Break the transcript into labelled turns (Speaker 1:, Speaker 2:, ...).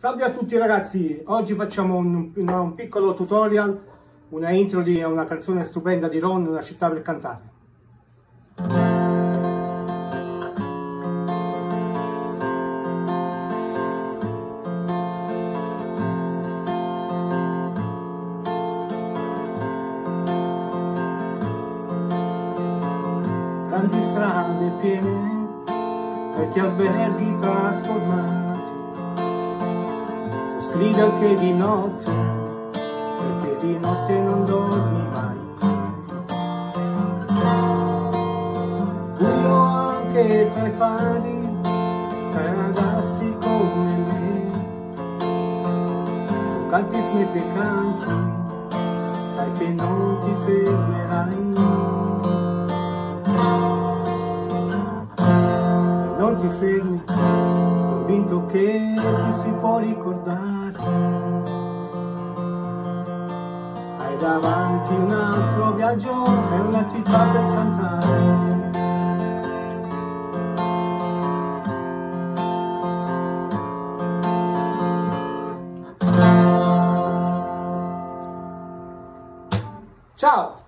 Speaker 1: Salve a tutti ragazzi, oggi facciamo un, un, un, piccolo tutorial, una intro di una canzone stupenda di Ron, Una città per cantare. Grandi strade piene, vecchi alberghi trasformati grida anche di notte, perché di notte non dormi mai. Buio anche tra i fari, tra i ragazzi come me. Tu canti, smetti canti, sai che non ti fermerai. non ti fermi, convinto che ti si può ricordare. Hai davanti un altro viaggio e una città per cantare. Ciao!